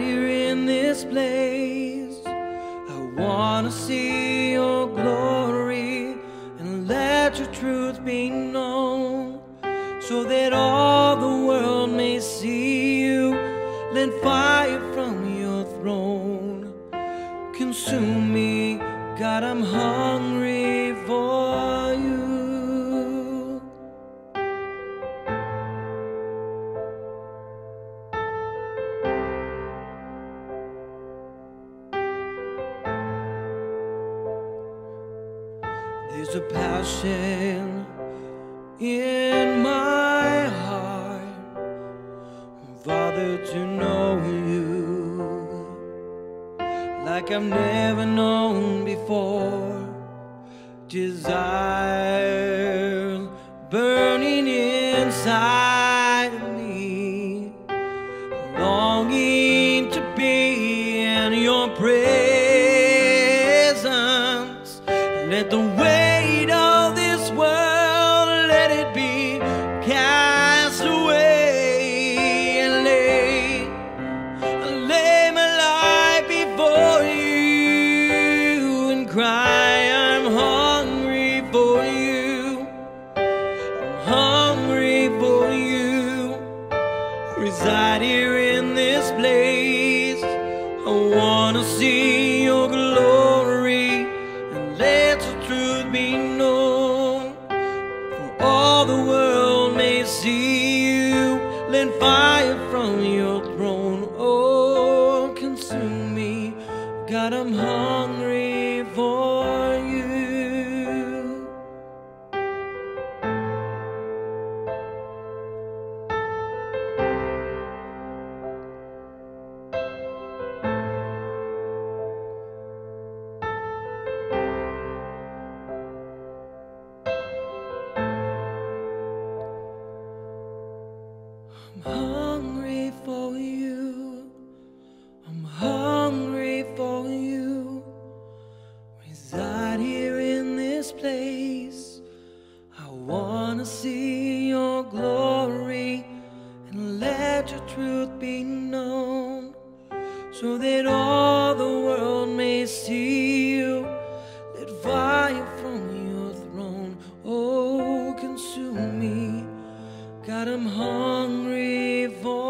here in this place. I wanna see your glory truth be known so that all the world may see you. Let fire from your throne consume me. God, I'm hungry There's a passion in my heart, Father, to know you like I've never known before. Desire burning inside of me, longing to be in your presence. Let the Reside here in this place. I wanna see your glory and let the truth be known. For all the world may see you. Let fire from your throne, oh, consume me. God, I'm hungry for I'm hungry for you. I'm hungry for you. Reside here in this place. I wanna see your glory and let your truth be known so that all the world may see you. Let fire from your throne, oh, consume me. God, I'm hungry for.